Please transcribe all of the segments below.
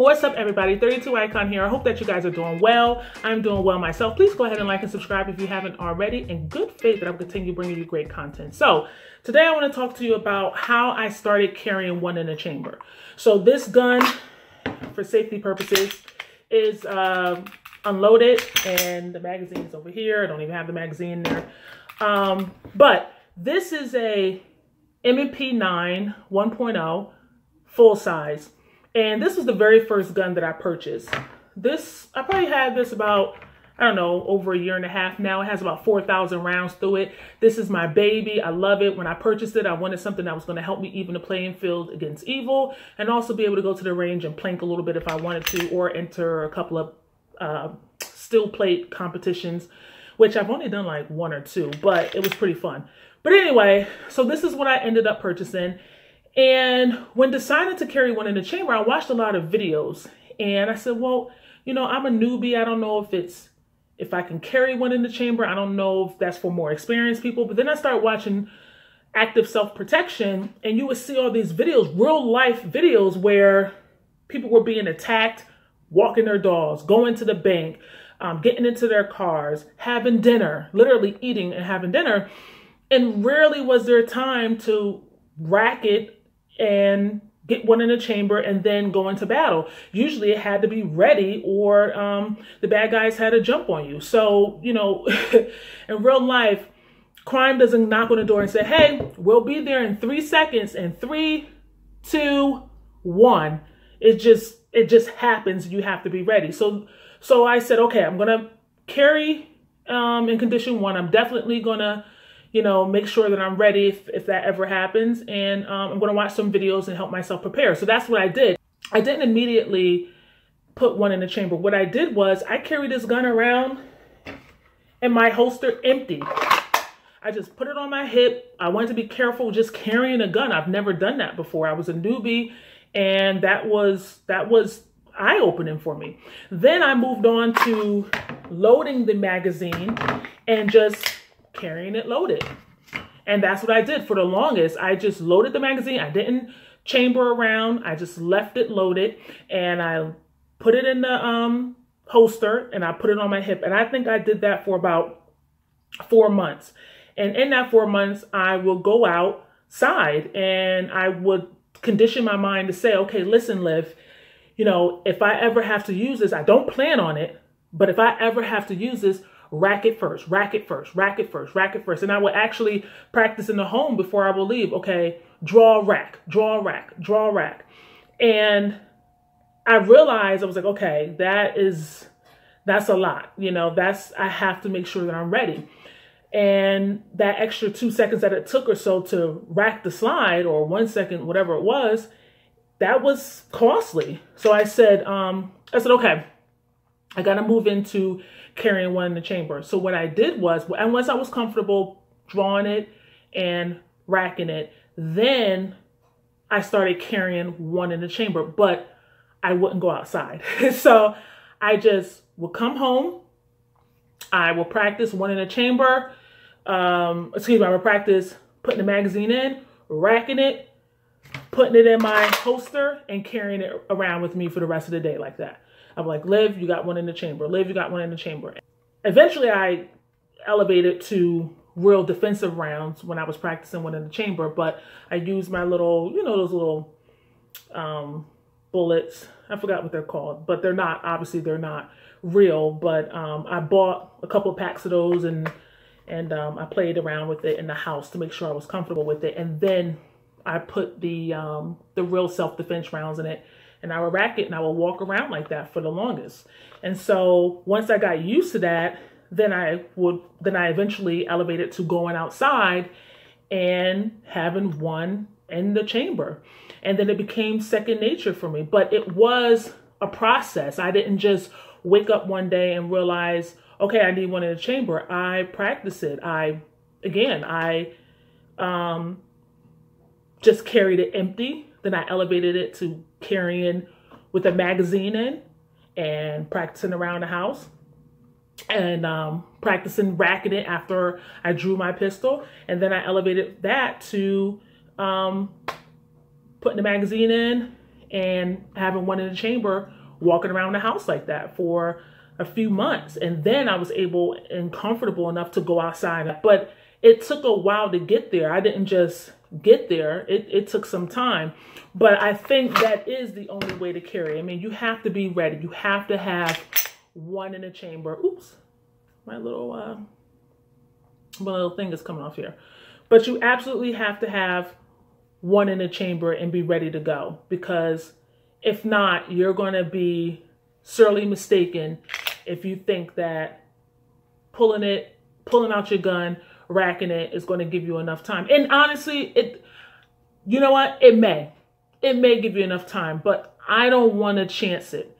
What's up everybody, 32 Icon here. I hope that you guys are doing well. I'm doing well myself. Please go ahead and like and subscribe if you haven't already. In good faith that I'll continue bringing you great content. So today I want to talk to you about how I started carrying one in a chamber. So this gun, for safety purposes, is uh, unloaded and the magazine is over here. I don't even have the magazine there. Um, but this is a M&P 9 1.0 full size. And this was the very first gun that I purchased. This, I probably had this about, I don't know, over a year and a half now. It has about 4,000 rounds through it. This is my baby. I love it. When I purchased it, I wanted something that was going to help me even the playing field against evil and also be able to go to the range and plink a little bit if I wanted to or enter a couple of uh, steel plate competitions, which I've only done like one or two, but it was pretty fun. But anyway, so this is what I ended up purchasing. And when deciding to carry one in the chamber, I watched a lot of videos and I said, well, you know, I'm a newbie. I don't know if it's, if I can carry one in the chamber. I don't know if that's for more experienced people. But then I started watching active self-protection and you would see all these videos, real life videos where people were being attacked, walking their dogs, going to the bank, um, getting into their cars, having dinner, literally eating and having dinner. And rarely was there a time to rack it and get one in the chamber and then go into battle. Usually it had to be ready or um, the bad guys had to jump on you. So, you know, in real life, crime doesn't knock on the door and say, hey, we'll be there in three seconds and three, two, one. It just, it just happens. You have to be ready. So, so I said, okay, I'm going to carry um, in condition one. I'm definitely going to you know, make sure that I'm ready if, if that ever happens. And um, I'm going to watch some videos and help myself prepare. So that's what I did. I didn't immediately put one in the chamber. What I did was I carried this gun around and my holster empty. I just put it on my hip. I wanted to be careful just carrying a gun. I've never done that before. I was a newbie and that was that was eye-opening for me. Then I moved on to loading the magazine and just carrying it loaded. And that's what I did for the longest. I just loaded the magazine. I didn't chamber around. I just left it loaded and I put it in the um, holster and I put it on my hip. And I think I did that for about four months. And in that four months, I will go outside and I would condition my mind to say, okay, listen, Liv, you know, if I ever have to use this, I don't plan on it, but if I ever have to use this, rack it first, rack it first, rack it first, rack it first. And I will actually practice in the home before I will leave. Okay, draw rack, draw rack, draw rack. And I realized I was like, okay, that is, that's a lot. You know, that's, I have to make sure that I'm ready. And that extra two seconds that it took or so to rack the slide or one second, whatever it was, that was costly. So I said, um, I said, okay, I got to move into carrying one in the chamber. So what I did was, and once I was comfortable drawing it and racking it, then I started carrying one in the chamber, but I wouldn't go outside. so I just would come home. I will practice one in the chamber. Um, excuse me, I will practice putting the magazine in, racking it, putting it in my holster, and carrying it around with me for the rest of the day like that. I'm like, Liv, you got one in the chamber. Liv, you got one in the chamber. Eventually, I elevated to real defensive rounds when I was practicing one in the chamber, but I used my little, you know, those little um, bullets. I forgot what they're called, but they're not, obviously they're not real, but um, I bought a couple of packs of those and and um, I played around with it in the house to make sure I was comfortable with it. And then I put the um, the real self-defense rounds in it and I would rack it and I would walk around like that for the longest. And so once I got used to that, then I would then I eventually elevated to going outside and having one in the chamber. And then it became second nature for me. But it was a process. I didn't just wake up one day and realize, okay, I need one in the chamber. I practice it. I again, I um just carried it empty then I elevated it to carrying with a magazine in and practicing around the house and um, practicing racking it after I drew my pistol. And then I elevated that to um, putting the magazine in and having one in the chamber walking around the house like that for a few months. And then I was able and comfortable enough to go outside. But it took a while to get there. I didn't just get there. It, it took some time. But I think that is the only way to carry. I mean, you have to be ready. You have to have one in the chamber. Oops, my little, uh, my little thing is coming off here. But you absolutely have to have one in the chamber and be ready to go because if not, you're going to be sorely mistaken if you think that pulling it, pulling out your gun, racking it is going to give you enough time. And honestly, it, you know what? It may, it may give you enough time, but I don't want to chance it.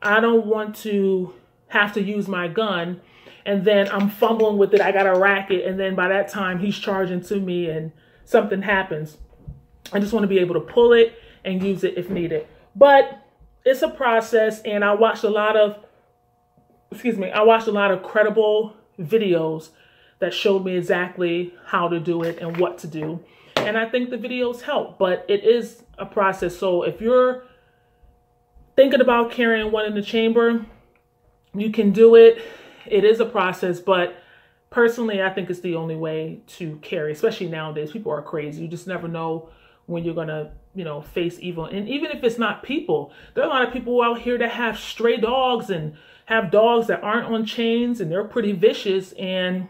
I don't want to have to use my gun and then I'm fumbling with it. I got to rack it. And then by that time he's charging to me and something happens. I just want to be able to pull it and use it if needed. But it's a process and I watched a lot of, excuse me, I watched a lot of credible videos that showed me exactly how to do it and what to do. And I think the videos help, but it is a process. So if you're thinking about carrying one in the chamber, you can do it. It is a process, but personally, I think it's the only way to carry, especially nowadays. People are crazy. You just never know when you're going to, you know, face evil. And even if it's not people, there are a lot of people out here that have stray dogs and have dogs that aren't on chains and they're pretty vicious. And,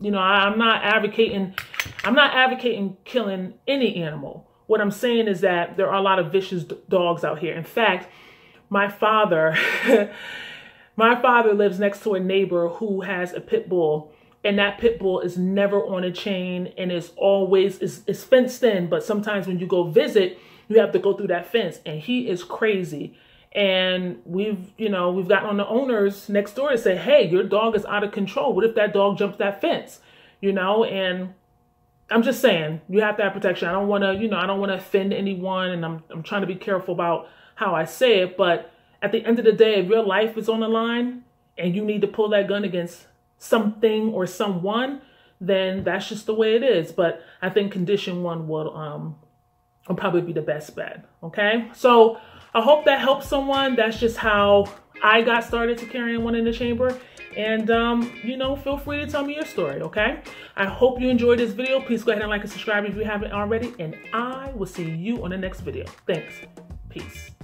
you know, I, I'm not advocating, I'm not advocating killing any animal. What I'm saying is that there are a lot of vicious dogs out here. In fact, my father, my father lives next to a neighbor who has a pit bull and that pit bull is never on a chain and is always is, is fenced in but sometimes when you go visit you have to go through that fence and he is crazy and we've you know we've gotten on the owners next door to say hey your dog is out of control what if that dog jumps that fence you know and i'm just saying you have to have protection i don't want to you know i don't want to offend anyone and i'm, I'm trying to be careful about how i say it but at the end of the day if your life is on the line and you need to pull that gun against something or someone, then that's just the way it is. But I think condition one will um will probably be the best bet. Okay. So I hope that helps someone. That's just how I got started to carrying one in the chamber. And, um, you know, feel free to tell me your story, okay? I hope you enjoyed this video. Please go ahead and like and subscribe if you haven't already. And I will see you on the next video. Thanks. Peace.